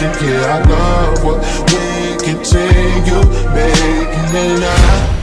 Yeah, I love what we continue making it now